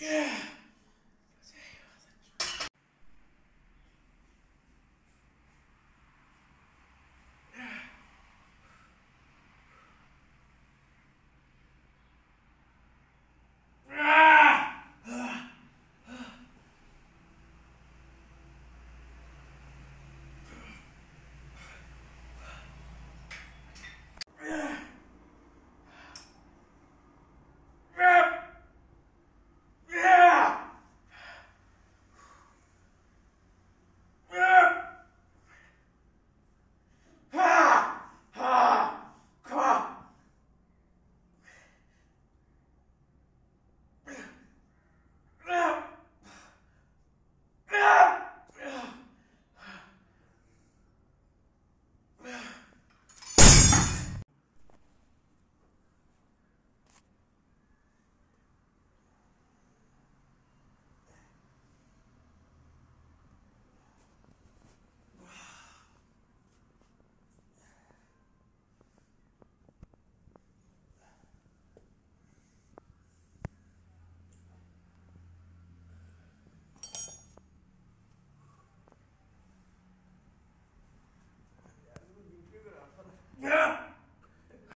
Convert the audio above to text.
Yeah.